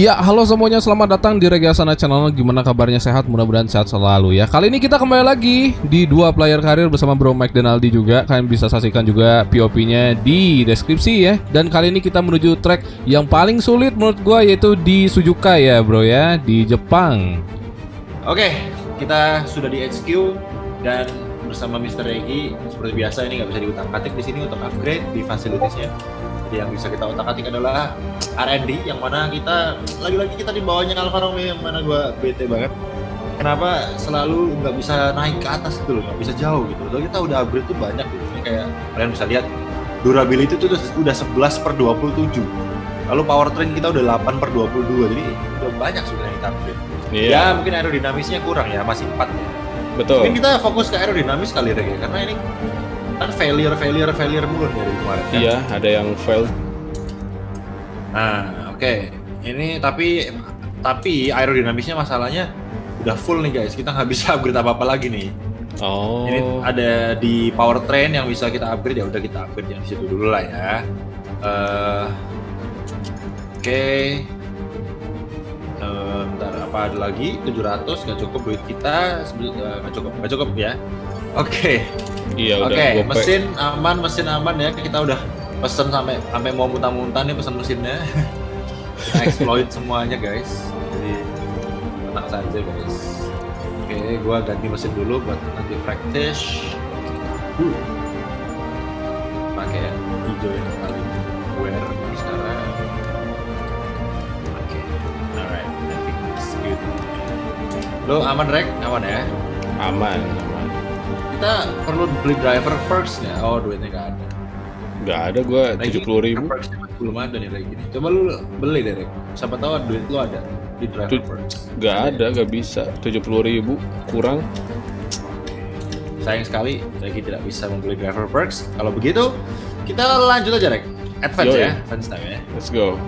Ya, halo semuanya, selamat datang di Regasana Channel. Gimana kabarnya sehat? Mudah-mudahan sehat selalu ya. Kali ini kita kembali lagi di dua player karir bersama Bro Mike Denaldi juga. Kalian bisa saksikan juga POP-nya di deskripsi ya. Dan kali ini kita menuju track yang paling sulit menurut gua yaitu di Suzuka ya, Bro ya, di Jepang. Oke, kita sudah di HQ dan bersama Mr. Regi seperti biasa ini nggak bisa diutak-atik di sini untuk upgrade di fasilitasnya. Yang bisa kita otak-atik adalah R&D yang mana kita lagi-lagi kita di bawahnya Alfa Romeo yang mana gua bete banget. Kenapa selalu nggak bisa naik ke atas gitu loh, nggak bisa jauh gitu. Lalu kita udah upgrade tuh banyak gitu. Ini kayak kalian bisa lihat durability itu udah, udah 11 per 27. Lalu powertrain kita udah 8 per 22. Jadi udah banyak sebenarnya kita upgrade. Iya. Ya mungkin aerodinamisnya kurang ya, masih 4 ya. Betul. Mungkin kita fokus ke aerodinamis kali ya, karena ini kan failure, failure, failure mulu dari kemarin. Kan? Iya, ada yang fail. Nah, oke. Ini tapi tapi aerodinamisnya masalahnya udah full nih guys. Kita nggak bisa upgrade apa-apa lagi nih. Oh. Ini ada di powertrain yang bisa kita upgrade ya udah kita upgrade yang situ dulu lah ya. Eh, oke. Eh, bentar apa ada lagi 700 nggak cukup duit kita nggak cukup nggak cukup ya oke Iya, udah Oke, gope. mesin aman, mesin aman ya. Kita udah pesen sampai sampai mau muntah-muntah nih pesan mesinnya. Kita exploit semuanya guys. Jadi tenang saja guys. Oke, gua ganti mesin dulu buat nanti practice. Uh. Pakai hijau yang paling wear sekarang. Oke, alright, I think it's good. Lo aman rek? Aman ya? Aman. Kita perlu beli driver perks ya? Oh duitnya nggak ada. Nggak ada gua Lagi, 70 ribu. perksnya belum ada nih lagi nih. Coba lu beli deh, Rek. Siapa tahu duit lu ada di driver Tuh. perks. Nggak ada, nggak bisa. 70 ribu kurang. Sayang sekali, lagi tidak bisa membeli driver perks. Kalau begitu, kita lanjut aja, Rek. Advance Yoi. ya, advance time ya. Let's go.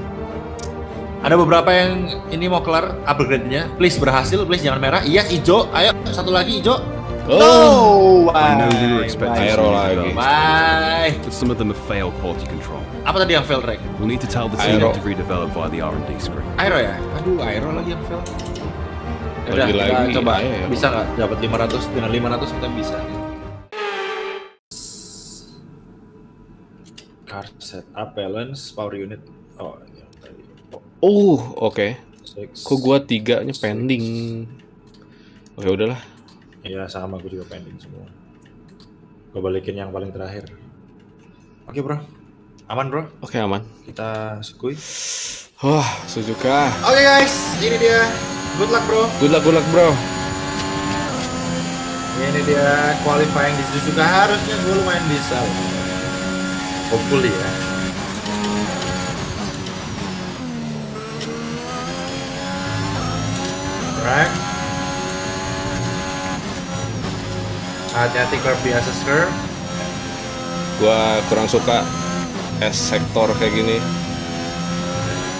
Ada beberapa yang ini mau kelar upgrade-nya. Please berhasil, please jangan merah. Iya, hijau. Ayo, satu lagi hijau. Oh. No! I know you were expecting Aero lagi. Bye. but some of them have failed quality control. Apa tadi yang fail, Rek? We'll need to tell the team to redevelop via the R&D screen. Aero ya? Aduh, Aero lagi yang fail. Udah, kita Lagi-lagi coba. Aero. Bisa nggak dapat 500 dengan 500 kita bisa. Car set up balance power unit. Oh, yang tadi. Oh, Oh, oke. six. Kok gua tiganya pending? Oke, udahlah. Iya, sama gue juga pending semua. Gue balikin yang paling terakhir. Oke, Bro. Aman, Bro. Oke, aman. Kita sekui. Wah, Suzuka. Oke, guys. Ini dia. Good luck, Bro. Good luck, good luck, bro. Ini dia qualifying di Suzuka harusnya gue lumayan bisa. Hopefully ya. Right. Hati-hati curve di SS curve. Gua kurang suka S sektor kayak gini.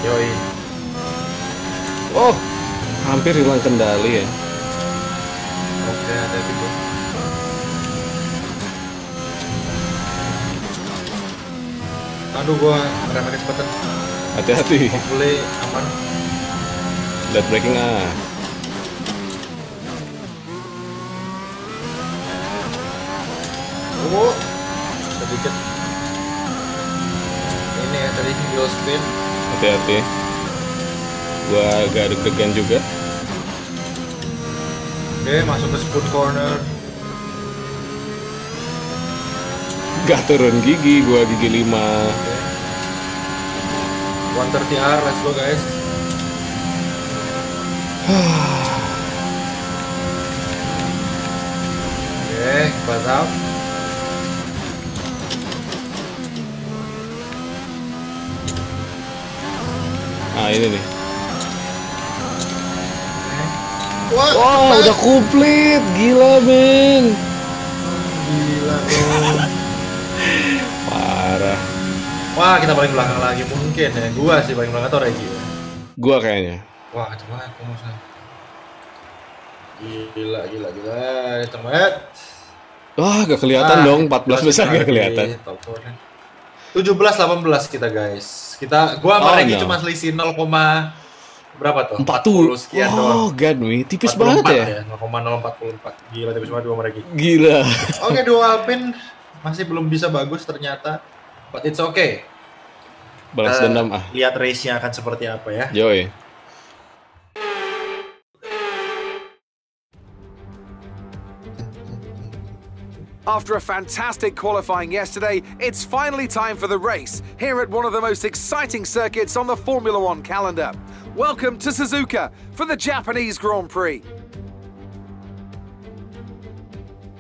Yoi. Oh, hampir hilang kendali ya. Oke, hati-hati bro. Aduh gua remnya kecepatan. Hati-hati. Hopefully aman. Lihat breaking ah. Oh, sedikit. Ini ya tadi wheel spin. Hati-hati. Gua agak deg-degan juga. Oke, masuk ke spoon corner. Gak turun gigi, gua gigi 5. Oke. 130 R, let's go guys. Oke, pass out. Ini nih. Wah, cepat. udah komplit. Gila, men. Gila dong. Parah. Wah, kita paling belakang lagi mungkin ya. Gua sih paling belakang atau Regi ya. Gua kayaknya. Wah, kenceng banget pengusaha. Gila, gila, gila. Banget. Wah, gak kelihatan Ah, dong. 14 besar gak kelihatan. top four nih. 17 18 kita guys. Kita gua sama Oh, Regi no. cuma selisih 0, berapa tuh? 40 sekian doang. Oh, god, wih. Tipis 44 banget ya. ya 0,044 gila tipis banget dua mereka Gila. oke dua Alpine masih belum bisa bagus ternyata but it's okay Balas Kita dendam ah. lihat race-nya akan seperti apa ya Joy. After a fantastic qualifying yesterday, it's finally time for the race here at one of the most exciting circuits on the Formula One calendar. Welcome to Suzuka for the Japanese Grand Prix.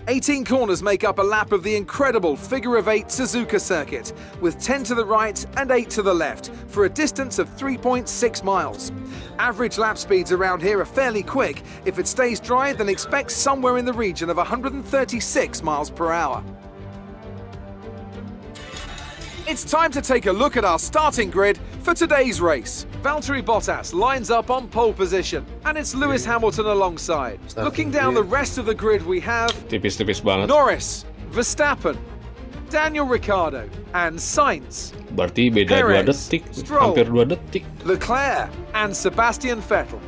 18 corners make up a lap of the incredible figure of eight Suzuka circuit, with 10 to the right and 8 to the left, for a distance of 3.6 miles. Average lap speeds around here are fairly quick. If it stays dry, then expect somewhere in the region of 136 miles per hour. It's time to take a look at our starting grid for today's race. Valtteri Bottas lines up on pole position, and it's Lewis Hamilton alongside. Looking down the rest of the grid, we have Tipis-tipis banget. Norris, Verstappen, Daniel Ricciardo, and Sainz, Berarti beda 2 Perez, detik, Stroll. hampir 2 detik. Leclerc, and Sebastian Vettel.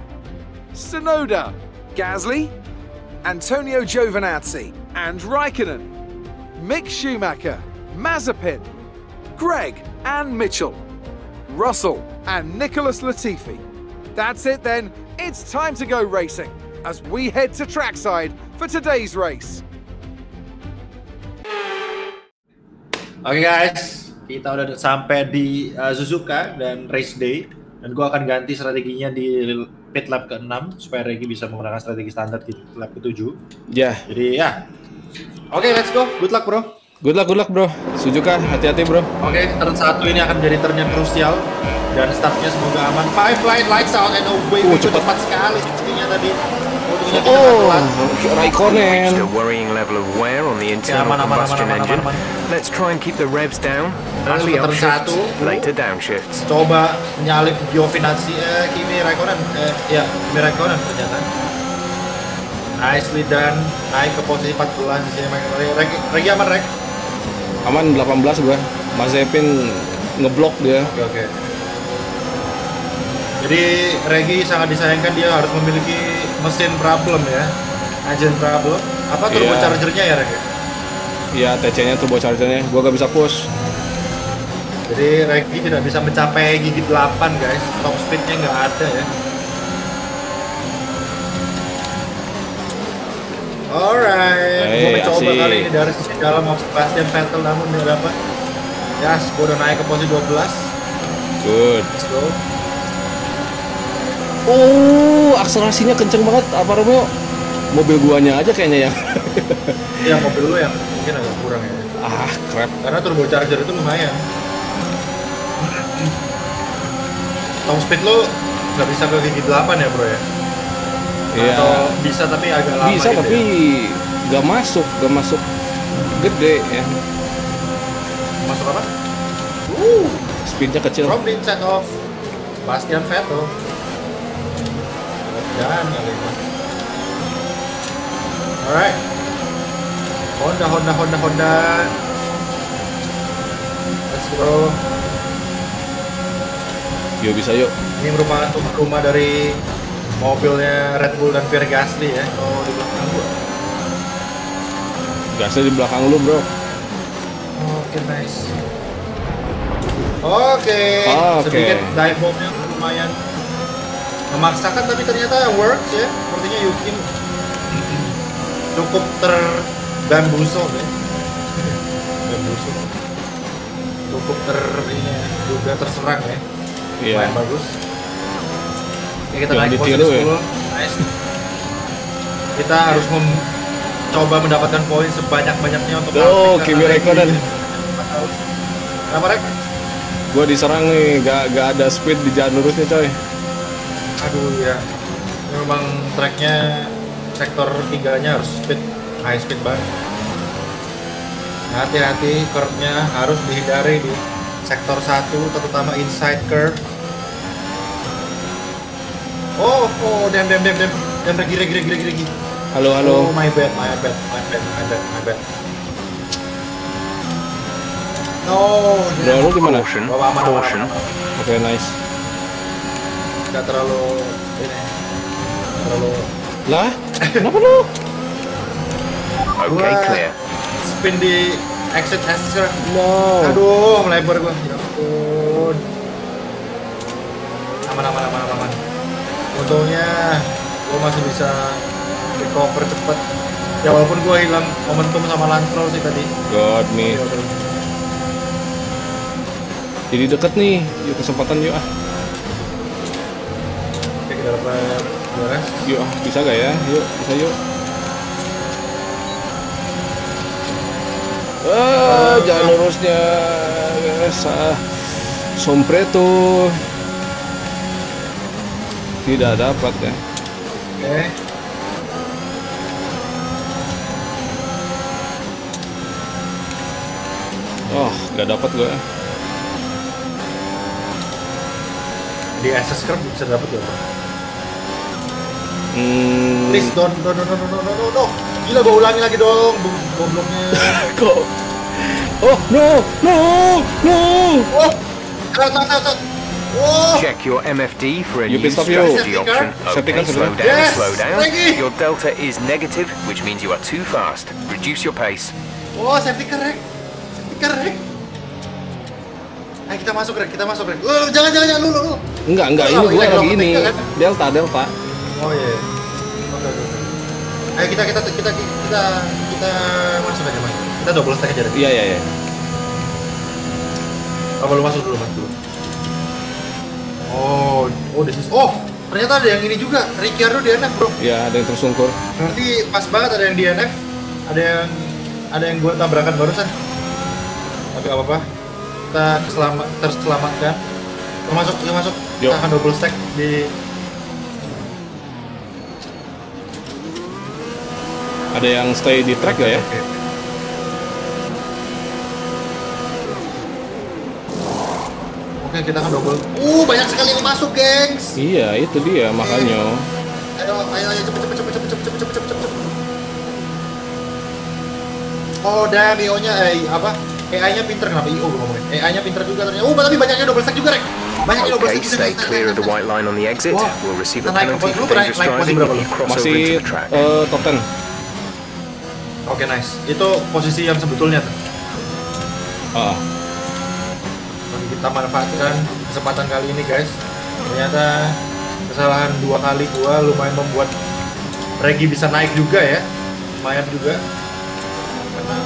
Sonoda, Gasly, Antonio Giovinazzi, and Raikkonen. Mick Schumacher, Mazepin, Greg, and Mitchell. Russell, and Nicholas Latifi. That's it then. It's time to go racing as we head to trackside for today's race. Oke guys, kita udah sampai di uh, Suzuka dan race day dan gua akan ganti strateginya di pit lap ke-6 supaya Regi bisa menggunakan strategi standar di lap ke-7. Ya, Jadi ya. Oke, let's go. Good luck, Bro. good luck, good luck bro. Suzuka, hati-hati bro. Oke, turn satu ini akan menjadi turn yang krusial dan startnya semoga aman. Five light lights out and away. Oh, cepat. cepat sekali sepertinya tadi. Oh, telat. Reached a Raikkonen. worrying level of wear on the internal aman, aman, combustion aman, aman, engine. aman, aman. Let's try and keep the revs down. Masuk Early ke turn upshifts, satu. later downshifts. Coba Giovinazzi eh Kimi Raikkonen eh ya Kimi Raikkonen ternyata. Nicely done. Naik ke posisi 14 di sini Regi, Regi aman Reg. Aman 18 gua. Mazepin ngeblok dia. Oke oke. Jadi Regi sangat disayangkan dia harus memiliki mesin problem ya. Engine problem. Apa turbo Iya. chargernya ya Regi? Iya, TC-nya turbo charger-nya. Gua gak bisa push. Jadi Regi tidak bisa mencapai gigi 8 guys. Top speednya nggak ada ya. Alright, Hey, gue mencoba asik. kali ini dari sisi dalam of Sebastian Vettel namun nggak dapat. Yes, gue udah naik ke posisi 12. Good. Let's go. Oh, akselerasinya kenceng banget. Apa Romeo? Mobil guanya aja kayaknya ya. Ya mobil lu yang mungkin agak kurang ya. ah, crap. Karena turbo charger itu lumayan. Top speed lu nggak bisa ke gigi 8 ya bro ya? Iya. Atau bisa tapi agak lama Bisa gitu tapi ya? gak masuk, gak masuk gede ya. Masuk apa? Uh, Speednya kecil. from the inside of Bastian Vettel. Jangan kali ini. Alright. Honda, Honda, Honda, Honda. Let's go. Yuk bisa yuk. Ini merupakan rumah dari mobilnya Red Bull dan Pierre Gasly ya. Oh, di belakang gua. Gasnya di belakang lu bro. Oke, nice. Oke, Oke. sedikit dive bomb-nya lumayan memaksakan tapi ternyata works ya. Sepertinya Yukin cukup terbambuso ya. Bambuso. Cukup ter ini ya, juga terserang ya. Iya. Lumayan bagus. Oke, kita Jangan naik posisi ditiru ya. 10. Nice. Kita harus mencoba mendapatkan poin sebanyak-banyaknya untuk Oh, Kimi karena Raikkonen. Regi- Kenapa Rek? Gua diserang nih, gak, gak ada speed di jalan lurus nih coy. Aduh ya, memang tracknya sektor tiganya harus speed, high speed banget. Hati-hati curve-nya harus dihindari di sektor 1, terutama inside curve. Oh, oh, dem, dem, dem, dem, dem, regi, regi, regi, regi, regi. Halo, Oh, halo. my bad, my bad, my bad, my bad, my bad. No, Bro, lu gimana? Caution, caution. Oke, nice. Nggak terlalu ini terlalu Lah, kenapa lu? Okay, Gua- clear. spin di exit exit No. aduh melebar gua ya ampun aman aman aman aman, untungnya gua masih bisa recover cepet ya walaupun gua hilang momentum sama Lancel sih tadi God me. Ya udah. Jadi deket nih. Yuk kesempatan yuk ah. Dapat beres Yuk ah, bisa gak ya? Yuk, bisa yuk. Ah, jangan lurusnya. Guys, ah. Sompreto. Tidak dapat ya. oke Oh, gak dapat gue. di SS curve bisa dapat ya Hmm, please don't no no no no no no no no gila gua ulangi lagi dong gobloknya kok? Oh, no, no, no. oh tat tat tat oh Check your MFD for a You new strategy option. Okay, slow down, Yes, slow down. lagi. Your delta is negative, which means you are too fast. Reduce your pace. Oh, safety car rek. Safety car rek. Ayo kita masuk rek, kita masuk rek. Lu, lu, jangan jangan jangan lu lu. lu. Enggak, enggak. Ini gue lagi ini. kan? Delta, Delta. Oh iya. Oke oke. oke. Ayo kita kita kita kita kita masuk aja mas. Kita double stack aja rek. Iya, iya, iya. Apa lu masuk dulu mas dulu. Oh, oh this is oh ternyata ada yang ini juga Ricciardo DNF bro. Iya, ada yang tersungkur. Berarti pas banget ada yang DNF, ada yang ada yang gue tabrakan barusan. Tapi gak apa-apa. Kita terselamatkan. Kita masuk, kita masuk. Yuk. Kita akan double stack di Ada yang stay di track gak ya? Oke. Kita akan double. Uh, banyak sekali yang masuk, gengs. Iya, itu dia makanya. Ayo, ayo, ayo, cepet, cepet, cepet, cepet, cepet, cepet, cepet, cepet, cepet. Oh, dan IO-nya, eh, apa? AI-nya pinter kenapa IO gue ngomongin? AI-nya pinter juga ternyata. Uh, tapi banyaknya double stack juga, Rek. Banyaknya double Okay, stack stay clear of the white line on the exit. We'll receive a Naik penalty for dangerous driving if you cross over Masih into the track. eh, top 10. Oke, nice. Itu posisi yang sebetulnya tuh. Ah, Mari kita manfaatkan kesempatan kali ini, guys. Ternyata kesalahan dua kali gua lumayan membuat Regi bisa naik juga ya. Lumayan juga. Karena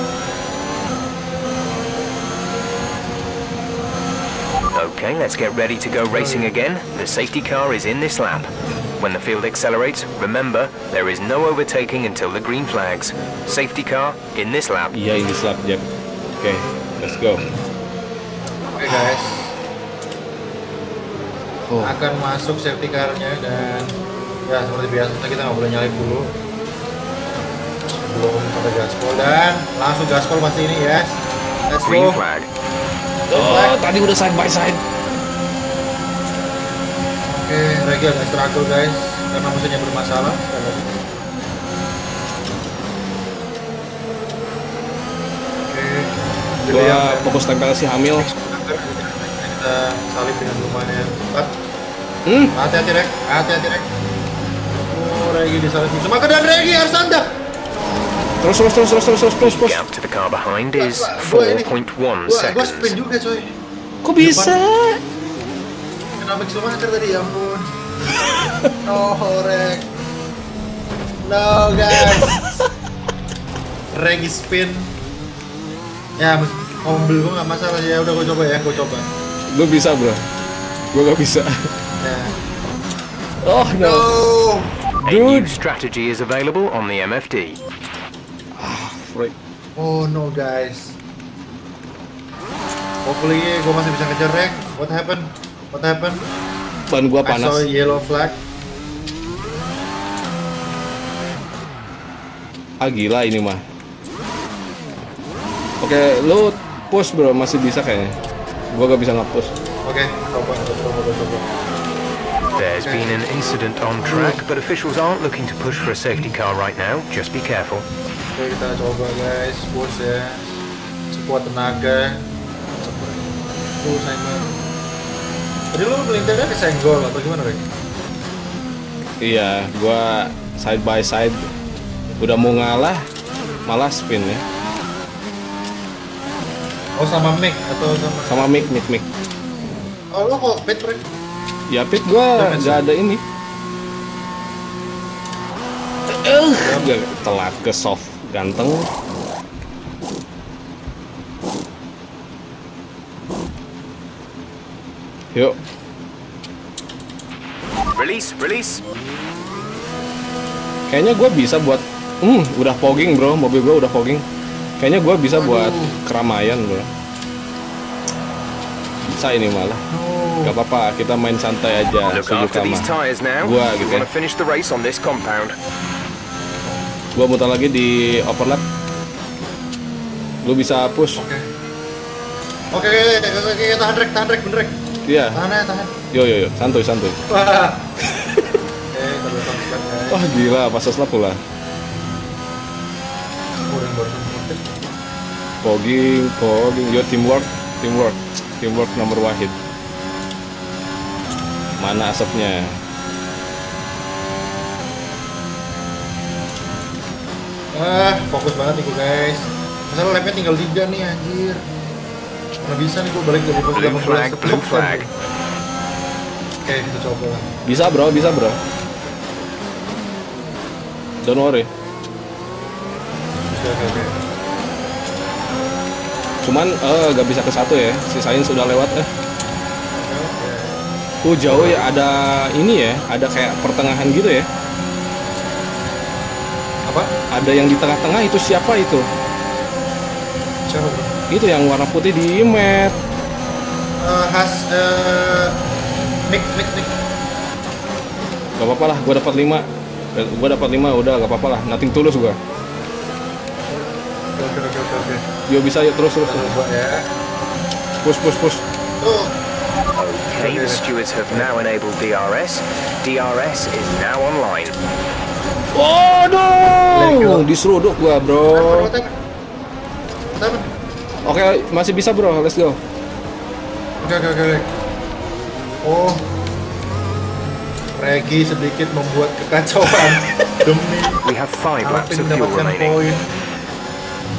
Okay, let's get ready to go racing again. The safety car is in this lap. When the field accelerates, remember, there is no overtaking until the green flags. Safety car in this lap. iya ini slap Jack. Oke, let's go. Oke guys, Oh, akan masuk safety car-nya dan ya seperti biasa kita nggak boleh nyalip dulu belum pada gaspol dan langsung gaspol pasti ini yes. Let's Green go. flag. Green oh flag. tadi udah side by side. Oke, Regi agak struggle guys karena mesinnya bermasalah. Lagi. Oke, jadi Gua yang fokus tempel si hamil. kita salib dengan lumayan cepat. Hmm, Hati-hati Rek, hati-hati Rek. Oh, Regi disalib sama dan Regi harus anda. terus terus terus terus terus terus terus. terus. Gap to the car behind is Gua ini- 4.1 Gua, gua spin seconds. juga coy. Kok bisa? Kenapa kilometer tadi ya ampun. No, Rek. No, guys. Regi spin. Ya, mobil gua nggak masalah ya. Udah gua coba ya, gua coba. Gue bisa bro. Gue gak bisa. Ya. Oh no. No. A new Dude. strategy is available on the MFD. Freak. Oh no, guys. Hopefully gua masih bisa ngejar Rek. What happened? What happened? Ban gua I saw panas. yellow flag. Ah gila ini mah. Oke, lu push bro, masih bisa kayaknya. Gua gak bisa nge-push. Oke, coba, coba, coba, coba, coba. There's been an incident on track, but officials aren't looking to push for a safety car right now. Just be careful. Oke kita coba guys, push ya Sekuat tenaga Tuh Simon Tadi lu melintirnya ke senggol atau gimana Rek? Iya, gua side by side udah mau ngalah malah spin ya. Oh sama Mick atau sama Sama mic mic mic. Oh lo kok pit Frank? Ya pit gua nggak ada ini. Eh, gak telat ke soft ganteng. Yuk, Release, release. kayaknya gua bisa buat Hmm, udah fogging bro, mobil gua udah fogging. Kayaknya gua bisa buat keramaian bro. Bisa ini malah. Gak apa-apa, kita main santai aja. We gitu ya. to finish the race on this compound. Gua muter lagi di overlap. Lu bisa push. Oke. Oke, oke, oke, oke, tahan rek, tahan rek, bener rek. Iya. Tahan ya, tahan. Yo yo yo, santuy santuy. Wah. Wah gila, pas seslap pula. Fogging, fogging. Yo teamwork, teamwork, teamwork nomor wahid. Mana asapnya? Ah, fokus banget nih guys. Masalah lapnya tinggal tiga nih anjir. Nggak bisa nih gue balik dari pos Blue flag, blue flag. Oke, kita coba lah. Bisa bro, bisa bro. Don't worry. Oke, oke, oke. Cuman eh gak bisa ke satu ya. Sisain sudah lewat eh. Oke. Oh jauh ya ada ini ya, ada kayak pertengahan gitu ya. Apa? Ada yang di tengah-tengah itu siapa itu? Siapa bro? Itu yang warna putih di mat. Eh, has, eh, Nick, Nick, Nick. Gak apa-apa lah, gue dapat 5 Gue dapat 5 udah gak apa-apa lah, nothing tulus gue Oke, oke, oke, oke, oke. Yo bisa yuk terus terus coba ya. Push push push Tuh. Okay, the stewards have now enabled DRS. DRS is now online. Waduh, diseruduk gue bro Apa, apa? Oke, masih bisa bro, let's go Oke, oke, oke, oke. Oh. Regi sedikit membuat kekacauan demi We have five laps of fuel mendapatkan remaining. poin.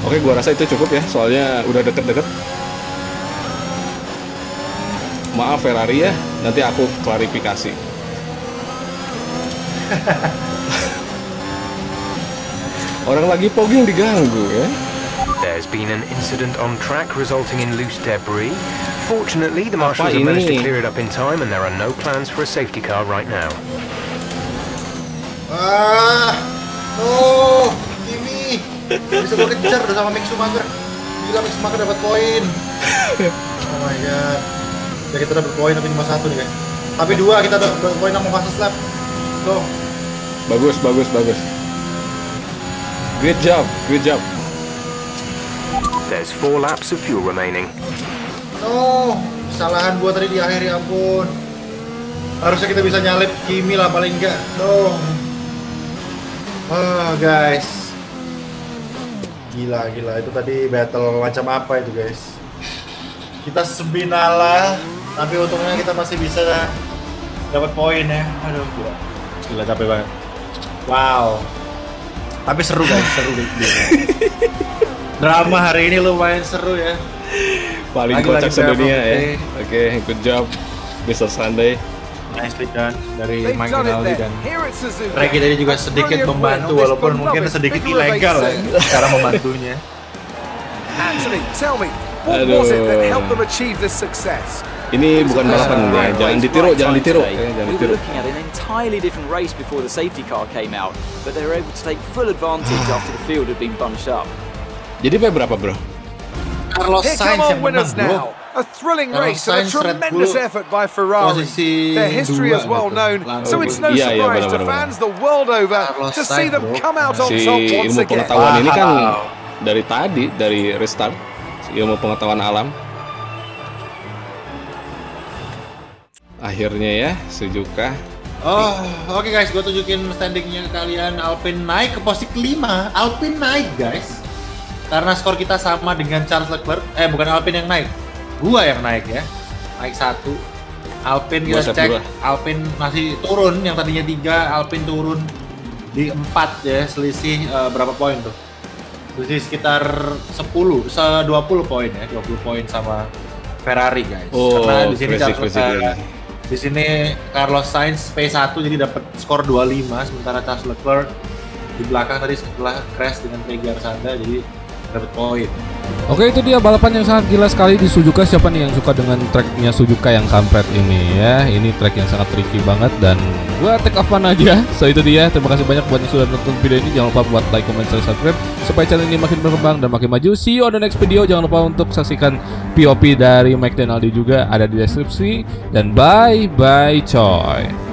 Oke, gua rasa itu cukup ya, soalnya udah deket-deket Maaf Ferrari ya, nanti aku klarifikasi Orang lagi pogging diganggu ya There's been an incident on track resulting in loose debris. Fortunately, the marshals have managed to clear it up in time and there are no plans for a safety car right now. Ah, no, Kimi, bisa gue kejar udah sama Mick Schumacher. Gila Mick Schumacher dapat poin. Oh my god. Ya kita dapat poin tapi cuma satu nih guys. Tapi dua kita dapat poin sama fast lap. Let's go. Bagus, bagus, bagus Great job, great job There's four laps of fuel remaining. No, kesalahan gua tadi di akhir ya ampun. Harusnya kita bisa nyalip Kimi lah paling enggak. No. Ah, guys. Gila, gila. Itu tadi battle macam apa itu, guys? Kita sebinala, tapi untungnya kita masih bisa dapat poin ya. Aduh, gila. Gila capek banget. Wow. Tapi seru guys, seru guys. Drama hari ini lumayan seru ya. Paling Lagi-lagi kocak sedunia ya. Oke, good job Mr. Sunday Nicely done dari Mike Rinaldi dan. Regi tadi juga sedikit membantu walaupun mungkin sedikit ilegal ya cara membantunya. Anthony, tell me, what was it that Aduh. helped them achieve this success? Ini bukan balapan ya, jangan ditiru, jangan ditiru jangan ditiru were looking at an entirely different race before the safety car came out, but they were able to take full advantage after the field had been bunched up. Jadi P berapa bro? Carlos Sainz yang menang bro. A thrilling Carlos race and a tremendous Bull, effort by Ferrari. posisi Their history dua is well known, so langsung. it's no iya, surprise to benar-benar. fans the world over Carlos to see them come out on Si top once ilmu again. pengetahuan ini kan dari tadi, dari restart Si Ilmu pengetahuan alam Akhirnya ya, Suzuka Oh, oke guys, gue tunjukin standingnya ke kalian. Alpine naik ke posisi kelima. Alpine naik guys. Karena skor kita sama dengan Charles Leclerc. Eh, bukan Alpine yang naik. Gua yang naik ya. Naik satu. Alpine kita save cek, lah. Alpine masih turun, yang tadinya tiga, Alpine turun di 4 ya, selisih eh, berapa poin tuh? Selisih sekitar 10, se 20 poin ya, 20 poin sama Ferrari guys. Oh, Karena di sini Charles- eh, crazy. di sini Carlos Sainz P1 jadi dapat skor 25 sementara Charles Leclerc di belakang tadi setelah crash dengan Peggy Arsada jadi dapat poin. Oke itu dia balapan yang sangat gila sekali di Suzuka. Siapa nih yang suka dengan tracknya Suzuka yang kampret ini? Ya Ini track yang sangat tricky banget dan gua take fun aja. So itu dia. Terima kasih banyak buat yang sudah nonton video ini. Jangan lupa buat like, comment, share, subscribe Supaya channel ini makin berkembang dan makin maju. See you on the next video. Jangan lupa untuk saksikan POP dari Mike Denaldi juga Ada di deskripsi. Dan bye bye coy